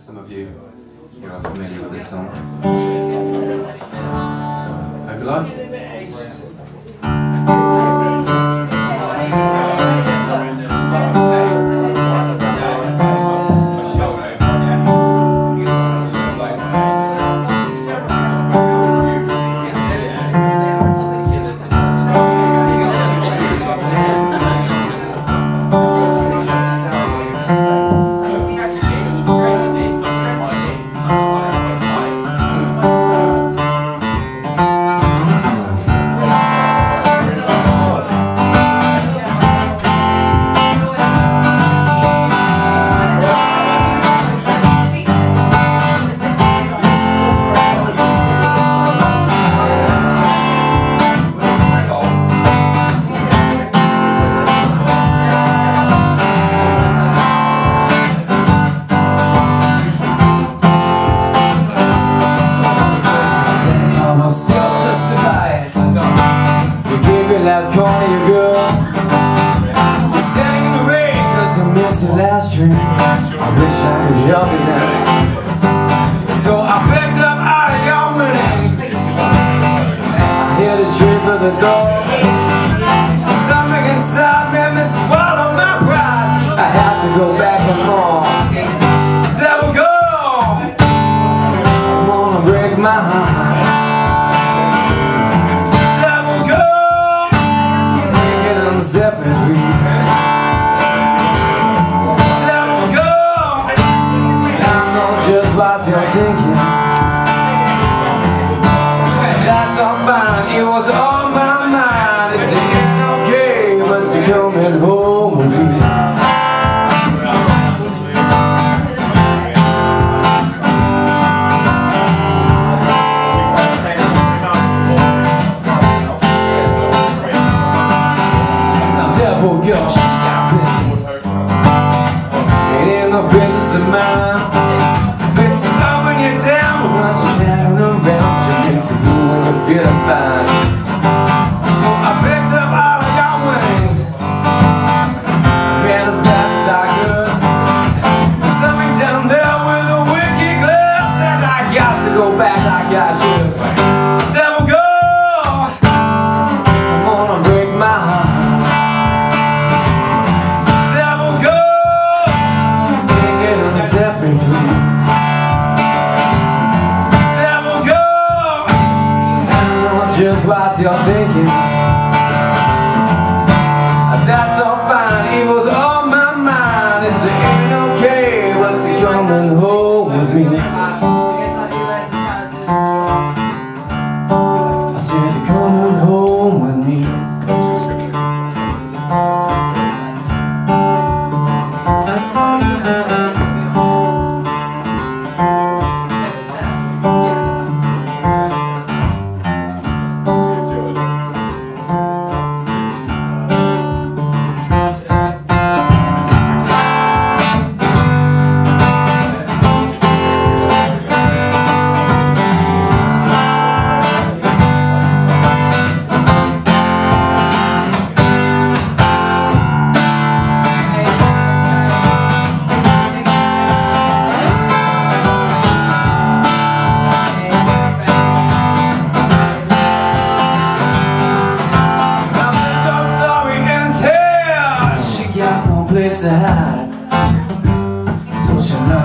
some of you you are familiar with this song. So, hope you like. I So I picked up all of your winnings Here to trip for the door. Something inside made me swallow my pride. I had to go back for more Devil I wanna break my heart. Devil it unzip and was on my mind but home with me. Now devil go, she got business. Ain't in the business of mine. Up when you're down down you. When you're feeling fine just what you're thinking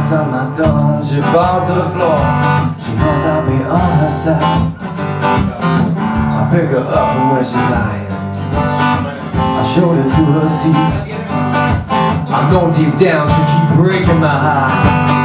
falls to the floor She knows I'll be on her side I pick her up from where she's lying I showed her to her seats I know deep down she keep breaking my heart